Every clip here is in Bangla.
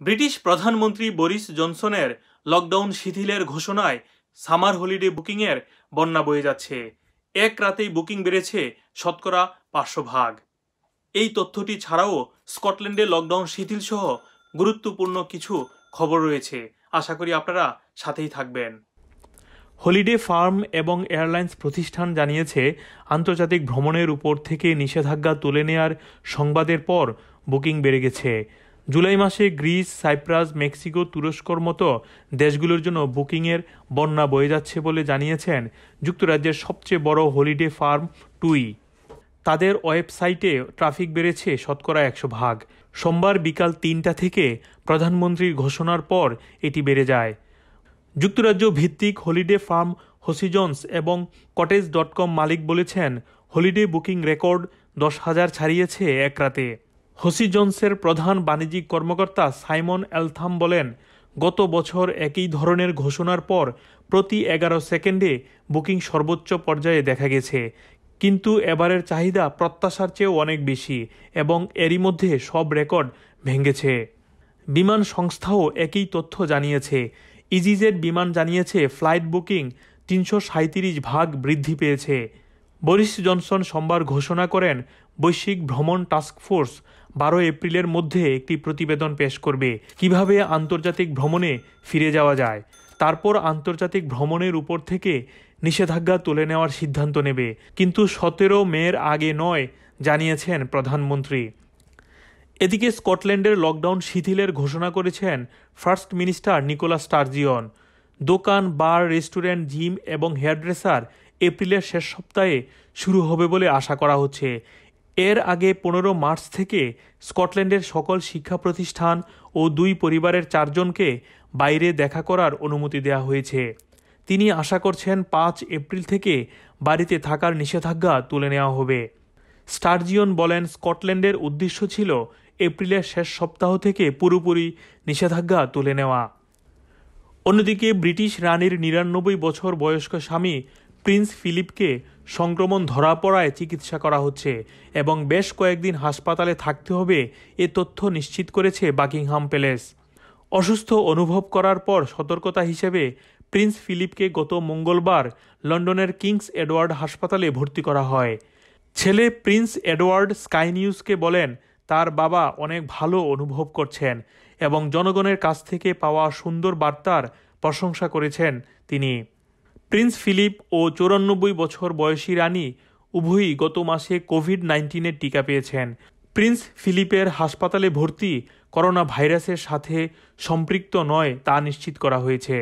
ব্রিটিশ প্রধানমন্ত্রী বরিস জনসনের লকডাউন শিথিলের ঘোষণায় সামার হলিডে বুকিংয়ের বন্যা বয়ে যাচ্ছে। এক রাতেই বুকিং বেড়েছে শতকরা পাঁচশো ভাগ। এই তথ্যটি ছাড়াও স্কটল্যান্ডে লকডাউন শিথিল সহ গুরুত্বপূর্ণ কিছু খবর রয়েছে। আশা করি আপনারা সাথেই থাকবেন। হলিডে ফার্ম এবং এয়ারলাইন্স প্রতিষ্ঠান জানিয়েছে, আন্তর্জাতিক ভ্রমণের উপর থেকে নিষেধাজ্ঞা তুলে নেয়ার সংবাদের পর বুকিং বেড়ে গেছে। জুলাই মাসে গ্রিস, সাইপ্রাস, মেক্সিকো, তুরস্কর মতো দেশগুলোর জন্য বুকিংয়ের বন্যা বয়ে যাচ্ছে বলে জানিয়েছেন যুক্তরাজ্যের সবচেয়ে বড় হলিডে ফার্ম টুই। তাদের ওয়েবসাইটে ট্রাফিক বেড়েছে শতকরা একশো ভাগ। সোমবার বিকাল তিনটা থেকে প্রধানমন্ত্রীর ঘোষণার পর এটি বেড়ে যায়। যুক্তরাজ্য ভিত্তিক হলিডে ফার্ম হোসিজন্স এবং কটেজ ডট কম মালিক বলেছেন, হলিডে বুকিং রেকর্ড দশ হাজার ছাড়িয়েছে এক রাতে। হোসিজন্সের প্রধান বাণিজ্যিক কর্মকর্তা সাইমন এলথাম বলেন, গত বছর একই ধরনের ঘোষণার পর প্রতি এগারো সেকেন্ডে বুকিং সর্বোচ্চ পর্যায়ে দেখা গেছে। কিন্তু এবারের চাহিদা প্রত্যাশার চেয়েও অনেক বেশি এবং এরই মধ্যে সব রেকর্ড ভেঙেছে। বিমান সংস্থাও একই তথ্য জানিয়েছে। ইজিজেড বিমান জানিয়েছে, ফ্লাইট বুকিং তিনশো ভাগ বৃদ্ধি পেয়েছে। বরিস জনসন সোমবার ঘোষণা করেন, বৈশ্বিক ভ্রমণ টাস্কফোর্স বারো এপ্রিলের মধ্যে একটি প্রতিবেদন পেশ করবে। কীভাবে আন্তর্জাতিক ভ্রমণে ফিরে যাওয়া যায়? তারপর আন্তর্জাতিক ভ্রমণের উপর থেকে নিষেধাজ্ঞা তুলে নেওয়ার সিদ্ধান্ত নেবে। কিন্তু সতেরো মের আগে নয়, জানিয়েছেন প্রধানমন্ত্রী। এদিকে স্কটল্যান্ডের লকডাউন শিথিলের ঘোষণা করেছেন ফার্স্ট মিনিস্টার নিকোলা স্টার্জিয়ন। দোকান, বার, রেস্টুরেন্ট, জিম এবং হেয়ারড্রেসার এপ্রিলের শেষ সপ্তাহে শুরু হবে বলে আশা করা হচ্ছে। এর আগে পনেরো মার্চ থেকে স্কটল্যান্ডের সকল শিক্ষা প্রতিষ্ঠান ও দুই পরিবারের চারজনকে বাইরে দেখা করার অনুমতি দেওয়া হয়েছে। তিনি আশা করছেন পাঁচ এপ্রিল থেকে বাড়িতে থাকার নিষেধাজ্ঞা তুলে নেওয়া হবে। স্টার্জিয়ন বলেন, স্কটল্যান্ডের উদ্দেশ্য ছিল এপ্রিলের শেষ সপ্তাহ থেকে পুরোপুরি নিষেধাজ্ঞা তুলে নেওয়া। অন্যদিকে ব্রিটিশ রানীর নিরানব্বই বছর বয়স্ক স্বামী প্রিন্স ফিলিপকে সংক্রমণ ধরা পড়ায় চিকিৎসা করা হচ্ছে এবং বেশ কয়েকদিন হাসপাতালে থাকতে হবে এ তথ্য নিশ্চিত করেছে বাকিংহাম প্যালেস। অসুস্থ অনুভব করার পর সতর্কতা হিসেবে প্রিন্স ফিলিপকে গত মঙ্গলবার লন্ডনের কিংস এডওয়ার্ড হাসপাতালে ভর্তি করা হয়। ছেলে প্রিন্স এডওয়ার্ড স্কাই নিউজকে বলেন, তার বাবা অনেক ভালো অনুভব করছেন এবং জনগণের কাছ থেকে পাওয়া সুন্দর বার্তার প্রশংসা করেছেন তিনি। প্রিন্স ফিলিপ ও চৌরানব্বই বছর বয়সী রানী উভয়ই গত মাসে কোভিড নাইন্টিনের টিকা পেয়েছেন। প্রিন্স ফিলিপের হাসপাতালে ভর্তি করোনা ভাইরাসের সাথে সম্পৃক্ত নয় তা নিশ্চিত করা হয়েছে।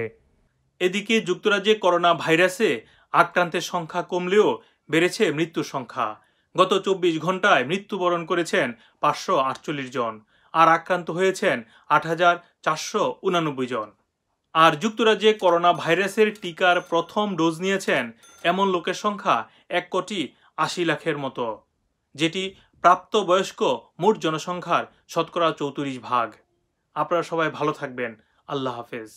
এদিকে যুক্তরাজ্যে করোনা ভাইরাসে আক্রান্তের সংখ্যা কমলেও বেড়েছে মৃত্যুর সংখ্যা। গত চব্বিশ ঘন্টায় মৃত্যুবরণ করেছেন পাঁচশো আটচল্লিশ জন, আর আক্রান্ত হয়েছেন আট হাজার চারশো উনানব্বই জন। আর যুক্তরাজ্যে করোনা ভাইরাসের টিকার প্রথম ডোজ নিয়েছেন এমন লোকের সংখ্যা এক কোটি আশি লাখের মতো, যেটি প্রাপ্তবয়স্ক মোট জনসংখ্যার শতকরা চৌত্রিশ ভাগ। আপনারা সবাই ভালো থাকবেন। আল্লাহ হাফেজ।